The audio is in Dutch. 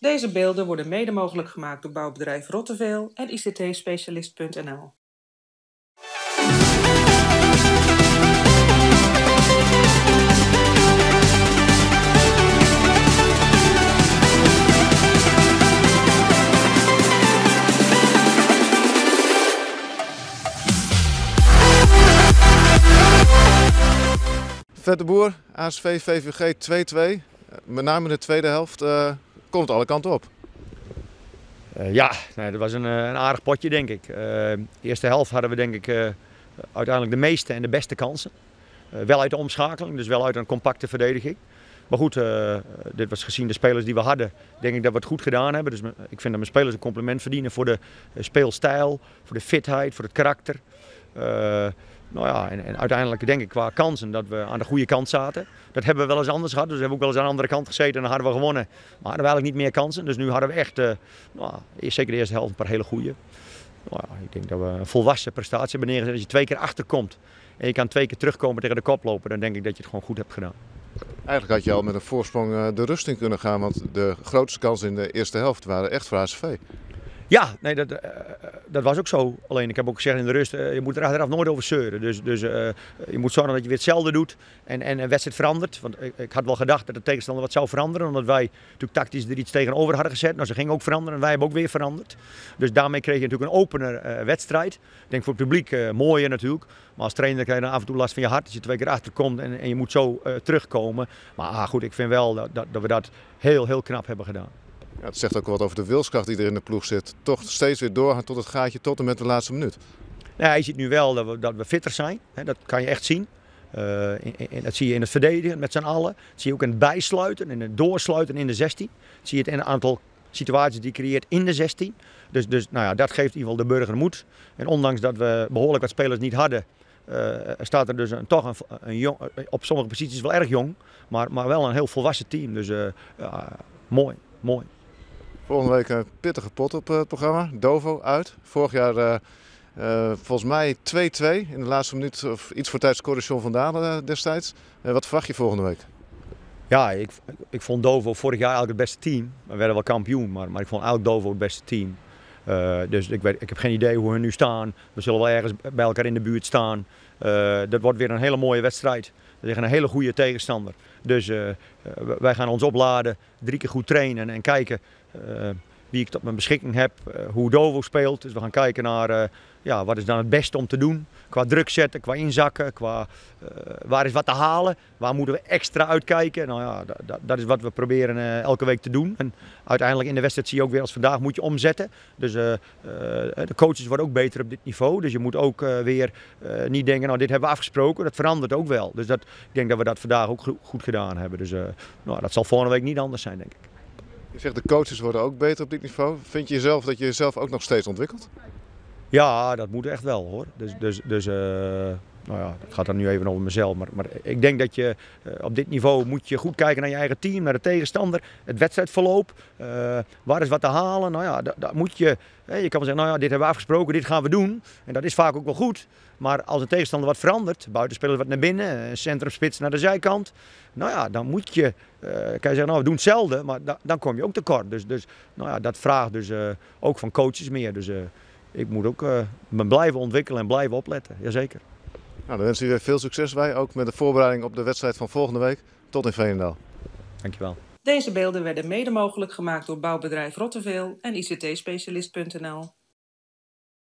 Deze beelden worden mede mogelijk gemaakt door bouwbedrijf Rotteveel en ICT-specialist.nl. Vette Boer, ASV, VVG 2-2. Met name in de tweede helft uh, komt alle kanten op. Uh, ja, nee, dat was een, een, aardig potje denk ik. Uh, de eerste helft hadden we denk ik uiteindelijk de meeste en de beste kansen. wel uit de omschakeling, dus wel uit een compacte verdediging. Maar goed, dit was gezien de spelers die we hadden, denk ik dat we het goed gedaan hebben. Dus ik vind dat mijn spelers een compliment verdienen voor de speelstijl, voor de fitheid, voor het karakter. Nou ja, en, uiteindelijk denk ik qua kansen dat we aan de goede kant zaten. Dat hebben we wel eens anders gehad. Dus we hebben ook wel eens aan de andere kant gezeten en dan hadden we gewonnen. Maar hadden we eigenlijk niet meer kansen. Dus nu hadden we echt, uh, nou, zeker de eerste helft, een paar hele goede. Nou ja, ik denk dat we een volwassen prestatie hebben neergezet. Als je twee keer achterkomt en je kan twee keer terugkomen tegen de koploper, dan denk ik dat je het gewoon goed hebt gedaan. Eigenlijk had je al met een voorsprong eh, de rust in kunnen gaan, want de grootste kansen in de eerste helft waren echt voor HSV. Ja, nee, dat, uh, dat was ook zo. Alleen ik heb ook gezegd in de rust, uh, je moet er achteraf nooit over zeuren. Dus, dus je moet zorgen dat je weer hetzelfde doet en, en wedstrijd verandert. Want ik, ik, had wel gedacht dat de tegenstander wat zou veranderen. Omdat wij natuurlijk tactisch er iets tegenover hadden gezet. Nou, ze gingen ook veranderen en wij hebben ook weer veranderd. Dus daarmee kreeg je natuurlijk een opener wedstrijd. Ik denk voor het publiek mooier natuurlijk. Maar als trainer krijg je dan af en toe last van je hart als je twee keer achterkomt en, en je moet zo terugkomen. Maar ah, goed, ik vind wel dat, dat, dat we dat heel, heel knap hebben gedaan. Het zegt ook wat over de wilskracht die er in de ploeg zit. Toch steeds weer doorgaan tot het gaatje, tot en met de laatste minuut. Ja, je ziet nu wel dat we, dat we fitter zijn. Hè, dat kan je echt zien. In, dat zie je in het verdedigen met z'n allen. Dat zie je ook in het bijsluiten, in het doorsluiten in de 16. Dat zie je het in een aantal situaties die creëert in de 16. Dus, dus nou ja, dat geeft in ieder geval de burger moed. En ondanks dat we behoorlijk wat spelers niet hadden, uh, staat er dus toch een, een jong, op sommige posities wel erg jong, maar, maar wel een heel volwassen team. Dus uh, mooi, mooi. Volgende week een pittige pot op het programma. Dovo uit. Vorig jaar uh, uh, volgens mij 2-2 in de laatste minuut of iets voor tijd scoorde John van Dalen uh, destijds. wat verwacht je volgende week? Ja, ik, ik vond Dovo vorig jaar eigenlijk het beste team. We werden wel kampioen, maar, maar ik vond eigenlijk Dovo het beste team. dus ik, weet, ik heb geen idee hoe we nu staan. We zullen wel ergens bij elkaar in de buurt staan. dat wordt weer een hele mooie wedstrijd. Tegen een hele goede tegenstander. Dus wij gaan ons opladen, drie keer goed trainen en kijken wie ik tot mijn beschikking heb, uh, hoe Dovo speelt. Dus we gaan kijken naar ja, wat is dan het beste om te doen. Qua druk zetten, qua inzakken, qua waar is wat te halen. Waar moeten we extra uitkijken. Nou ja, dat, dat is wat we proberen elke week te doen. En uiteindelijk in de wedstrijd zie je ook weer als vandaag moet je omzetten. Dus de coaches worden ook beter op dit niveau. Dus je moet ook weer niet denken, nou dit hebben we afgesproken. Dat verandert ook wel. Dus dat, ik denk dat we dat vandaag ook goed gedaan hebben. Dus nou, dat zal volgende week niet anders zijn denk ik. Je zegt de coaches worden ook beter op dit niveau. Vind je jezelf dat je jezelf ook nog steeds ontwikkelt? Ja, dat moet echt wel hoor. Dus, dus, dus uh, nou ja, het gaat dan nu even over mezelf. Maar, maar ik denk dat je uh, op dit niveau moet je goed kijken naar je eigen team, naar de tegenstander, het wedstrijdverloop. Uh, waar is wat te halen? Nou ja, daar moet je. je kan wel zeggen, nou ja, dit hebben we afgesproken, dit gaan we doen. En dat is vaak ook wel goed. Maar als een tegenstander wat verandert, buitenspelers wat naar binnen, centrumspits naar de zijkant. Nou ja, dan moet je, uh, kan je zeggen, nou we doen hetzelfde, maar da dan kom je ook tekort. Dus, dus nou ja, dat vraagt dus ook van coaches meer. Dus ik moet ook me blijven ontwikkelen en blijven opletten, jazeker. Nou, dan wens je veel succes bij, ook met de voorbereiding op de wedstrijd van volgende week. Tot in Veenendaal. Dankjewel. Deze beelden werden mede mogelijk gemaakt door bouwbedrijf Rotteveel en ICT-specialist.nl.